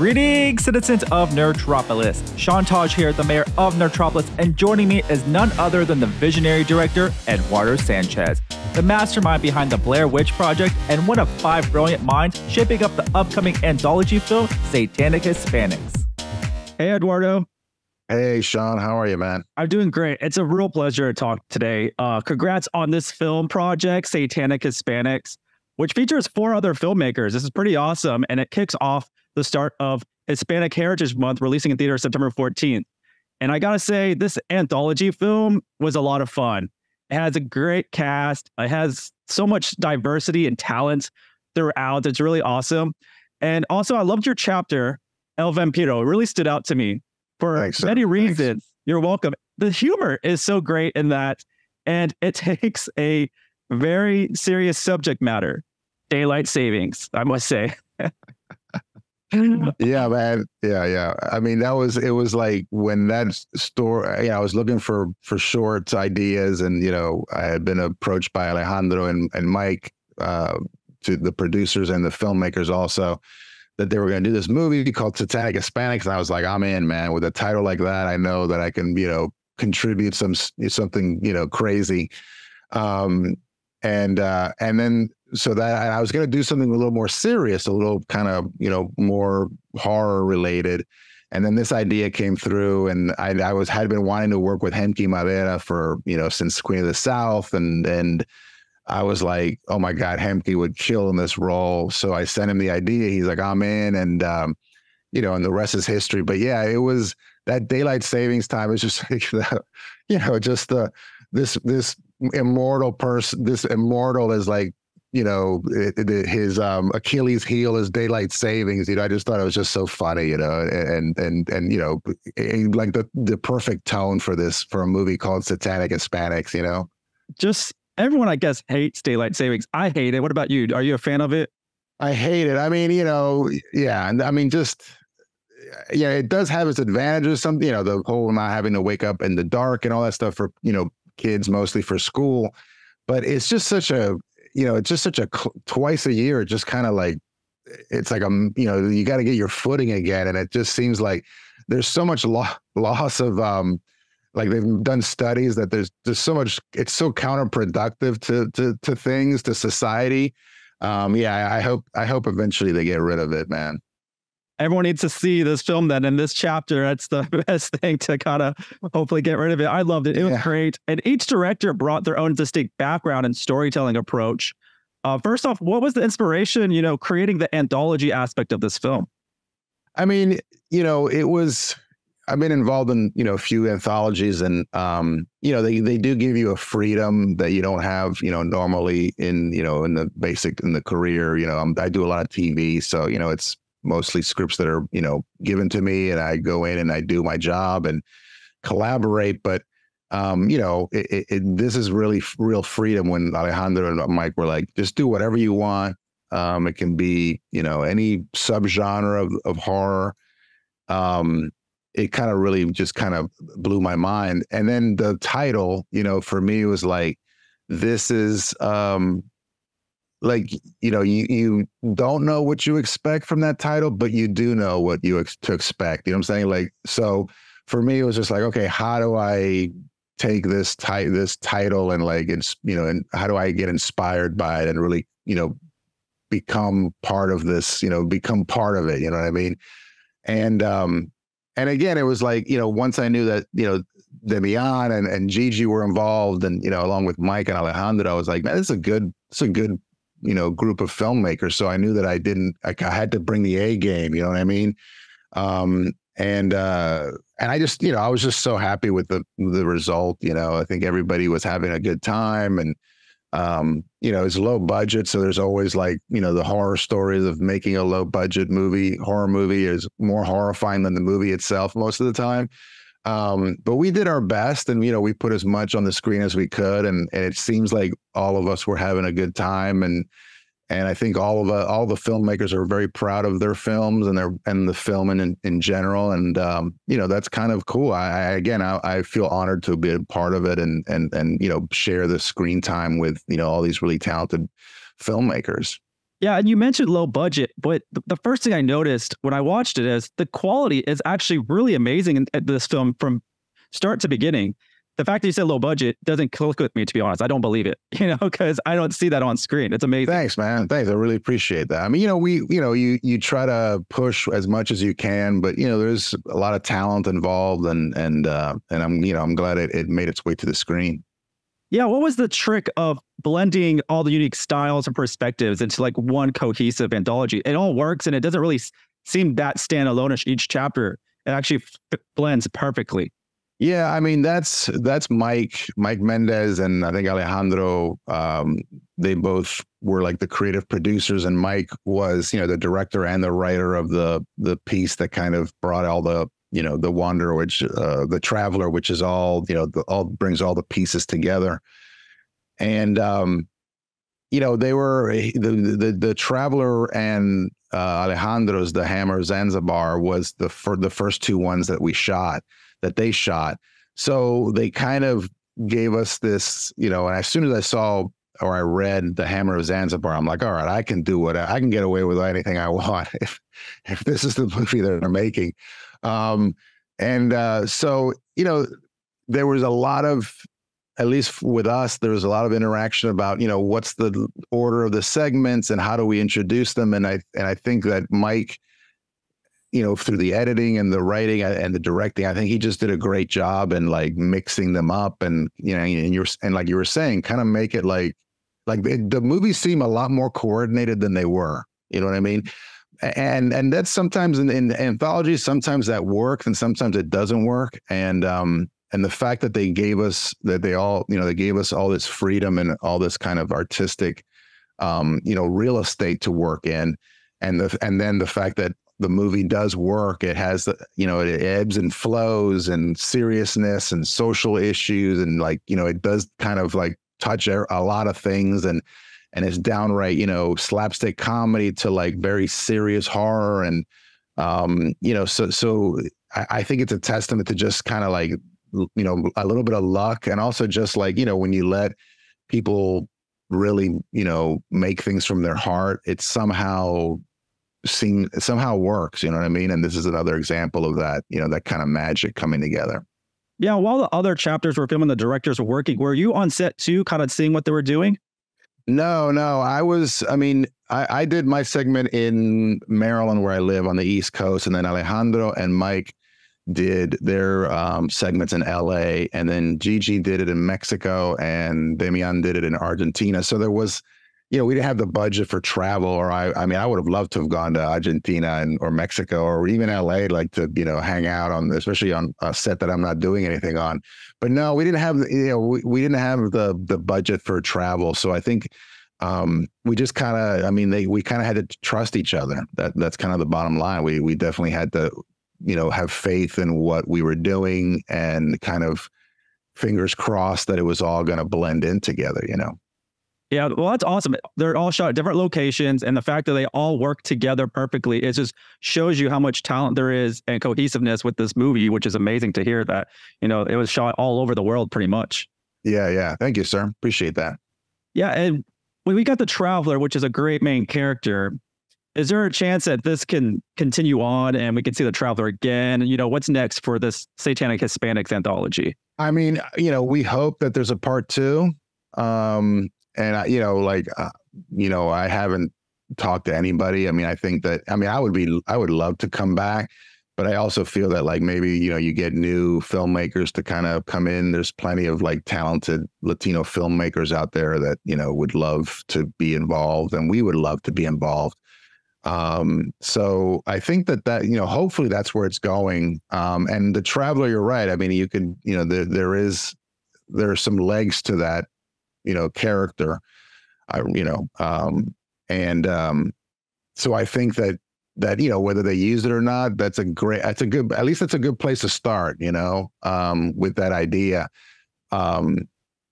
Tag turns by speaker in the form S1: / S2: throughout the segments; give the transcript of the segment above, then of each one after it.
S1: Greetings, citizens of Nerdtropolis. Sean Taj here, the mayor of Nerdtropolis, and joining me is none other than the visionary director, Eduardo Sanchez, the mastermind behind the Blair Witch Project and one of five brilliant minds shaping up the upcoming anthology film, Satanic Hispanics. Hey, Eduardo.
S2: Hey, Sean, how are you, man?
S1: I'm doing great. It's a real pleasure to talk today. Uh, congrats on this film project, Satanic Hispanics, which features four other filmmakers. This is pretty awesome, and it kicks off the start of Hispanic Heritage Month, releasing in theaters September 14th. And I gotta say, this anthology film was a lot of fun. It has a great cast. It has so much diversity and talent throughout. It's really awesome. And also, I loved your chapter, El Vampiro. It really stood out to me for Thanks, many reasons. Thanks. You're welcome. The humor is so great in that, and it takes a very serious subject matter daylight savings, I must say.
S2: yeah, man. Yeah, yeah. I mean, that was it. Was like when that store. Yeah, I was looking for for shorts ideas, and you know, I had been approached by Alejandro and and Mike, uh, to the producers and the filmmakers also, that they were going to do this movie called Satanic Hispanics, and I was like, I'm in, man. With a title like that, I know that I can, you know, contribute some something, you know, crazy. Um, and uh, and then so that I was going to do something a little more serious, a little kind of you know more horror related. And then this idea came through, and I, I was had been wanting to work with Hemky Madera for you know since Queen of the South, and and I was like, oh my god, Hemky would kill in this role. So I sent him the idea. He's like, I'm in, and um, you know, and the rest is history. But yeah, it was that daylight savings time It's just you know just the this this immortal person this immortal is like you know, it, it, his um, Achilles heel is daylight savings. You know, I just thought it was just so funny, you know, and and and you know, like the the perfect tone for this for a movie called Satanic Hispanics. You know,
S1: just everyone, I guess, hates daylight savings. I hate it. What about you? Are you a fan of it?
S2: I hate it. I mean, you know, yeah, and I mean, just yeah, it does have its advantages. Some, you know, the whole not having to wake up in the dark and all that stuff for you know kids, mostly for school. But it's just such a you know, it's just such a twice a year, just kind of like it's like a you know you got to get your footing again, and it just seems like there's so much lo- loss of um like they've done studies that there's there's so much it's so counterproductive to to to things to society. Um, yeah, I hope I hope eventually they get rid of it, man
S1: everyone needs to see this film then in this chapter. That's the best thing to kind of hopefully get rid of it. I loved it. It was yeah. great. And each director brought their own distinct background and storytelling approach. Uh, first off, what was the inspiration, you know, creating the anthology aspect of this film?
S2: I mean, you know, it was I've been involved in, you know, a few anthologies and um, you know, they they do give you a freedom that you don't have, you know, normally in, you know, in the basic in the career, you know, I'm, I do a lot of TV, so, you know, it's mostly scripts that are you know given to me and i go in and i do my job and collaborate but um, you know it, it, it, this is really real freedom when alejandro and mike were like just do whatever you want. Um, it can be you know any subgenre of, of horror. Um, it kind of really just kind of blew my mind. And then the title you know for me was like this is um like you know you you don't know what you expect from that title but you do know what you ex- to expect you know what i'm saying? Like so for me it was just like okay how do i take this title this title and like it's you know and how do i get inspired by it and really you know become part of this you know become part of it you know what i mean? And um and again it was like you know once i knew that you know Demian and, and Gigi were involved and you know along with Mike and Alejandro I was like man this is a good it's a good you know group of filmmakers so i knew that i didn't i had to bring the a game you know what i mean? Um and uh and i just you know i was just so happy with the the result you know? I think everybody was having a good time and um you know it's low budget so there's always like you know the horror stories of making a low budget movie horror movie is more horrifying than the movie itself most of the time um, but we did our best and, you know, we put as much on the screen as we could. And, and it seems like all of us were having a good time. And, and I think all of the, all the filmmakers are very proud of their films and their and the film in in general, and um, you know that's kind of cool. I, I again I, I, feel honored to be a part of it and and and you know share the screen time with you know all these really talented filmmakers.
S1: Yeah, and you mentioned low budget, but the first thing I noticed when I watched it is the quality is actually really amazing in, this film from start to beginning the fact that you said low budget doesn't click with me, to be honest. I don't believe it, you know, because I don't see that on screen. It's amazing.
S2: Thanks, man. Thanks. I really appreciate that. I mean, you know, we, you know, you you try to push as much as you can, but you know, there's a lot of talent involved, and and uh, and I'm, you know, I'm glad it, it made its way to the screen.
S1: Yeah, what was the trick of blending all the unique styles and perspectives into like one cohesive anthology? It all works, and it doesn't really seem that standalone each chapter. It actually blends perfectly.
S2: Yeah, I mean that's that's Mike, Mike Mendez, and I think Alejandro. Um, they both were like the creative producers, and Mike was, you know, the director and the writer of the the piece that kind of brought all the, you know, the Wanderer, which uh, the Traveler, which is all, you know, the, all brings all the pieces together, and um, you know, they were the the the Traveler and uh, Alejandro's The Hammer Zanzibar was the for the first two ones that we shot that they shot. So they kind of gave us this, you know, and as soon as I saw or I read The Hammer of Zanzibar, I'm like, all right, I can do what I, I can get away with anything I want if if this is the movie that they're making. Um, and uh, so, you know, there was a lot of at least with us, there was a lot of interaction about, you know, what's the order of the segments and how do we introduce them. And I and I think that Mike you know, through the editing and the writing and the directing, I think he just did a great job in like mixing them up and you know, and you're and like you were saying, kind of make it like like it, the movies seem a lot more coordinated than they were. You know what I mean? And and that's sometimes in, in anthologies, sometimes that works and sometimes it doesn't work. And um and the fact that they gave us that they all you know they gave us all this freedom and all this kind of artistic um you know real estate to work in and the and then the fact that the movie does work. It has the, you know, it ebbs and flows and seriousness and social issues. And like, you know, it does kind of like touch a lot of things and, and it's downright, you know, slapstick comedy to like very serious horror. And, um, you know, so, so I, I think it's a testament to just kind of like, you know, a little bit of luck and also just like, you know, when you let people really, you know, make things from their heart, it somehow seem somehow works. You know what I mean? And this is another example of that. You know, that kind of magic coming together.
S1: Yeah. While the other chapters were filming, the directors were working. Were you on set too, kind of seeing what they were doing?
S2: No, no. I was. I mean, I, I did my segment in Maryland, where I live on the East Coast, and then Alejandro and Mike did their um, segments in LA, and then Gigi did it in Mexico, and Demian did it in Argentina. So there was you know, we didn't have the budget for travel, or I, I mean, I would have loved to have gone to Argentina and or Mexico or even LA, like to you know hang out on, especially on a set that I'm not doing anything on. But no, we didn't have, you know, we, we didn't have the the budget for travel. So I think um, we just kind of, I mean, they we kind of had to trust each other. That that's kind of the bottom line. We we definitely had to, you know, have faith in what we were doing and kind of fingers crossed that it was all going to blend in together. You know.
S1: Yeah, well, that's awesome. They're all shot at different locations, and the fact that they all work together perfectly it just shows you how much talent there is and cohesiveness with this movie, which is amazing to hear. That you know it was shot all over the world, pretty much.
S2: Yeah, yeah. Thank you, sir. Appreciate that.
S1: Yeah, and when we got the traveler, which is a great main character, is there a chance that this can continue on and we can see the traveler again? You know, what's next for this Satanic Hispanics anthology?
S2: I mean, you know, we hope that there's a part two. Um, and I, you know, like, uh, you know, I haven't talked to anybody. I mean, I think that, I mean, I would be, I would love to come back, but I also feel that like maybe, you know, you get new filmmakers to kind of come in. There's plenty of like talented Latino filmmakers out there that, you know, would love to be involved and we would love to be involved. Um, so I think that that, you know, hopefully that's where it's going. Um, and the traveler, you're right. I mean, you could, you know, there, there is, there are some legs to that you know character I, you know um and um so i think that that you know whether they use it or not that's a great that's a good at least that's a good place to start you know um with that idea. Um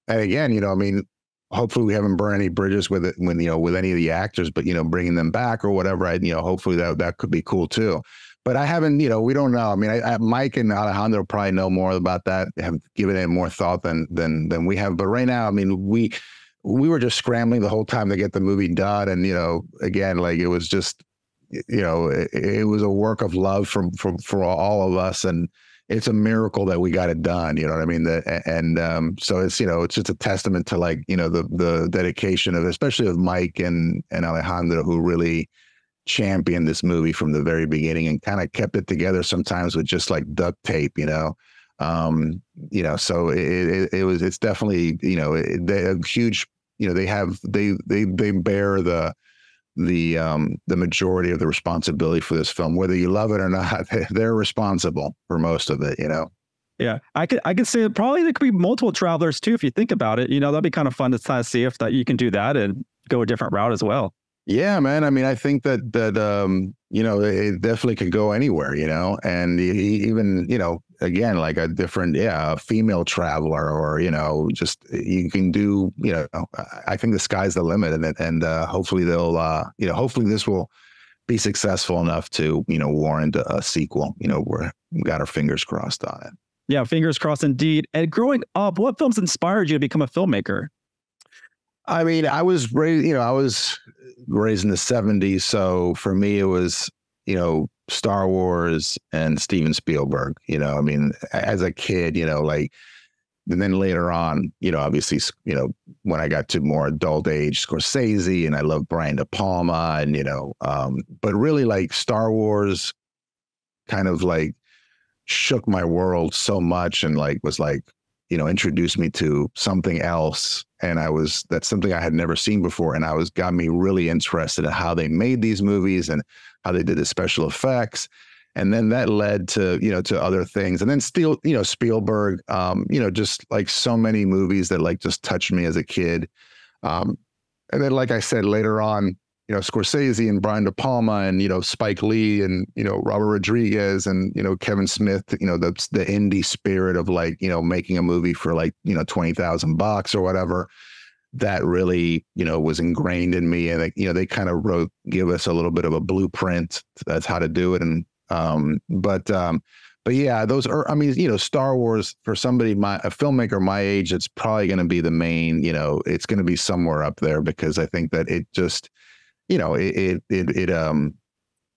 S2: and again you know i mean hopefully we haven't burned any bridges with it when you know with any of the actors but you know bringing them back or whatever I, you know hopefully that that could be cool too but I haven't, you know, we don't know. I mean, I, I, Mike and Alejandro probably know more about that, have given it more thought than than than we have. But right now, I mean, we we were just scrambling the whole time to get the movie done. And, you know, again, like it was just, you know, it, it was a work of love from, from, for all of us. And it's a miracle that we got it done. You know what I mean? That, and um, so it's, you know, it's just a testament to like, you know, the, the dedication of, especially of Mike and, and Alejandro, who really, championed this movie from the very beginning and kind of kept it together sometimes with just like duct tape, you know um, you know, so it, it, it, was, it's definitely, you know, they a huge, you know, they have, they, they, they bear the, the, um, the majority of the responsibility for this film, whether you love it or not, they're responsible for most of it, you know?
S1: Yeah, I could I could say probably there could be multiple travelers too if you think about it. You know, that'd be kind of fun to kind of see if that you can do that and go a different route as well.
S2: Yeah, man. I mean, I think that that um, you know it definitely could go anywhere. You know, and even you know again like a different yeah a female traveler or you know just you can do you know I think the sky's the limit and and uh, hopefully they'll uh, you know hopefully this will be successful enough to you know warrant a, sequel. You know, we're we got our fingers crossed on it.
S1: Yeah, fingers crossed indeed. And growing up, what films inspired you to become a filmmaker?
S2: I mean, I was raised, you know, I was raised in the 70s. So for me, it was, you know, Star Wars and Steven Spielberg. You know, I mean, as a kid, you know, like, and then later on, you know, obviously, you know, when I got to more adult age, Scorsese, and I love Brian De Palma, and you know, um, but really like Star Wars, kind of like shook my world so much, and like was like, you know, introduced me to something else and I was that's something I had never seen before, and I was got me really interested in how they made these movies and how they did the special effects, and then that led to you know to other things, and then still you know Spielberg, um, you know just like so many movies that like just touched me as a kid, um, and then like I said later on, you know Scorsese and Brian De Palma and you know Spike Lee and you know Robert Rodriguez and you know Kevin Smith, you know the the indie spirit of like you know making a movie for like you know twenty thousand bucks or whatever. That really you know was ingrained in me, and they, you know they kind of wrote give us a little bit of a blueprint. That's how to do it, and um, but um, but yeah, those are. I mean, you know, Star Wars for somebody my a filmmaker my age, it's probably going to be the main. You know, it's going to be somewhere up there because I think that it just you know, it, it, it, it, um,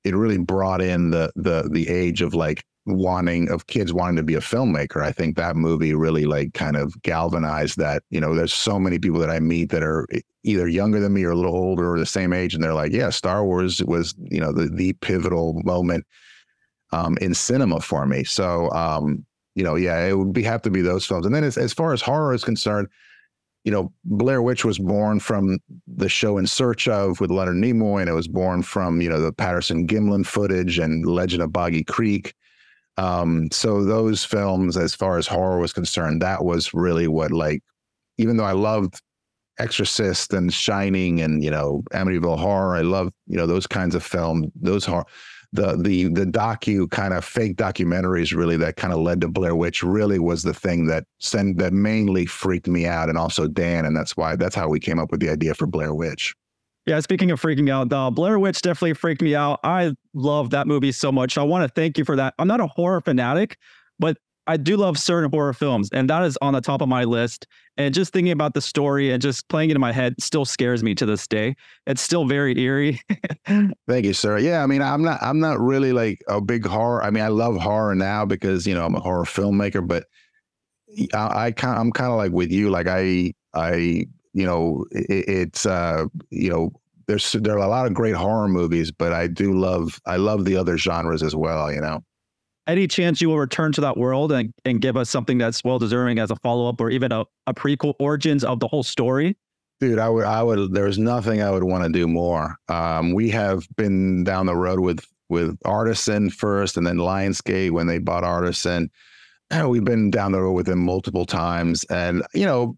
S2: it really brought in the, the, the age of like wanting of kids wanting to be a filmmaker. I think that movie really like kind of galvanized that, you know, there's so many people that I meet that are either younger than me or a little older or the same age. And they're like, yeah, Star Wars was, you know, the, the pivotal moment, um, in cinema for me. So, um, you know, yeah, it would be have to be those films. And then as, as far as horror is concerned, you know, Blair Witch was born from the show In Search of with Leonard Nimoy, and it was born from, you know, the Patterson Gimlin footage and Legend of Boggy Creek. Um, so those films, as far as horror was concerned, that was really what like, even though I loved Exorcist and Shining and, you know, Amityville Horror, I love, you know, those kinds of films, those horror the the the docu kind of fake documentaries really that kind of led to Blair Witch really was the thing that sent that mainly freaked me out and also Dan and that's why that's how we came up with the idea for Blair Witch.
S1: Yeah, speaking of freaking out, the Blair Witch definitely freaked me out. I love that movie so much. I want to thank you for that. I'm not a horror fanatic, but I do love certain horror films, and that is on the top of my list. And just thinking about the story and just playing it in my head still scares me to this day. It's still very eerie.
S2: Thank you, sir. Yeah, I mean, I'm not, I'm not really like a big horror. I mean, I love horror now because you know I'm a horror filmmaker, but I, I kind, I'm kind of like with you. Like I, I, you know, it, it's, uh, you know, there's there are a lot of great horror movies, but I do love, I love the other genres as well. You know
S1: any chance you will return to that world and, and give us something that's well deserving as a follow up or even a, a prequel origins of the whole story?
S2: Dude, I would, I would. There's nothing I would want to do more. Um, we have been down the road with with Artisan first, and then Lionsgate when they bought Artisan. We've been down the road with them multiple times, and you know,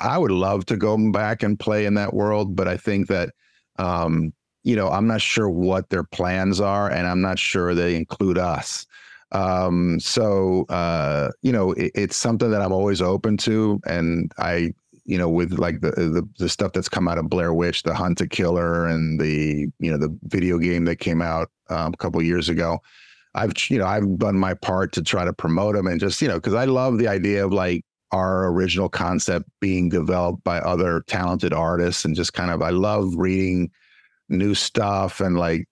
S2: I would love to go back and play in that world, but I think that um, you know, I'm not sure what their plans are, and I'm not sure they include us. Um, so uh, you know, it, it's something that I'm always open to, and I, you know, with like the, the the stuff that's come out of Blair Witch, the Hunt a Killer, and the you know the video game that came out um, a couple years ago. I've you know I've done my part to try to promote them and just you know because I love the idea of like our original concept being developed by other talented artists and just kind of I love reading new stuff and like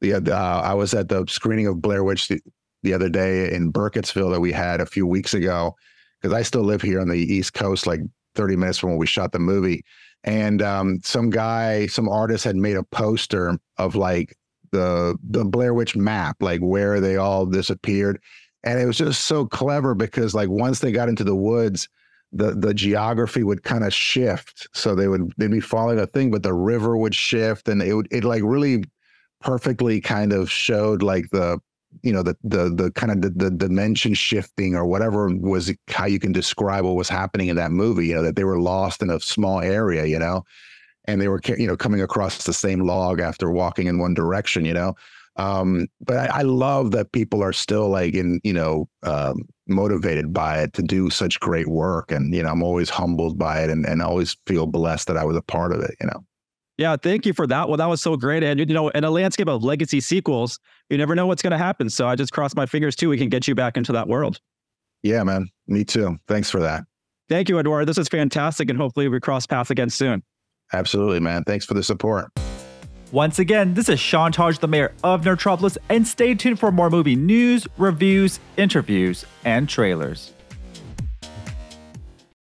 S2: the uh, I was at the screening of Blair Witch the, the other day in Burkittsville that we had a few weeks ago because I still live here on the East Coast, like 30 minutes from when we shot the movie. And um, some guy, some artist had made a poster of like the the Blair Witch map, like where they all disappeared. And it was just so clever because like once they got into the woods, the the geography would kind of shift. So they would they'd be following a thing, but the river would shift and it would it like really perfectly kind of showed like the you know the the the kind of the, the dimension shifting or whatever was how you can describe what was happening in that movie you know that they were lost in a small area you know and they were you know coming across the same log after walking in one direction you know um, but I, I, love that people are still like in you know um, motivated by it to do such great work and you know i'm always humbled by it and, and always feel blessed that i was a part of it you know
S1: yeah, thank you for that. Well, that was so great. And, you know, in a landscape of legacy sequels, you never know what's going to happen. So I just cross my fingers too. We can get you back into that world.
S2: Yeah, man. Me too. Thanks for that.
S1: Thank you, Eduardo. This is fantastic. And hopefully we cross paths again soon.
S2: Absolutely, man. Thanks for the support.
S3: Once again, this is Sean Taj, the mayor of Nerdtropolis, and stay tuned for more movie news, reviews, interviews, and trailers.